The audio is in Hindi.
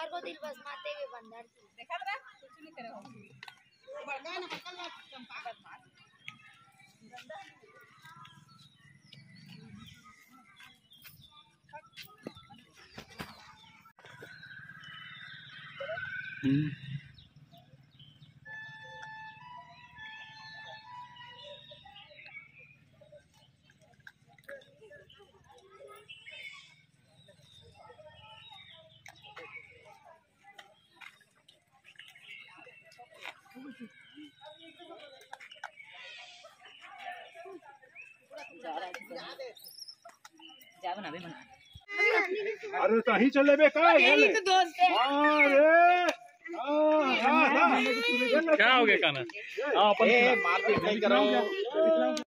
ओकर को दिल बसमाते हुए बंदर देखा बड़ा कुछ नहीं करे हो बड़का ना बड़का चंपा बदमाश हम्म जा बना बे बना अरे कहीं चले बे का यही तो दोस्त है। अरे। क्या क्या हो गया काना हाँ अपन मारपीट नहीं करो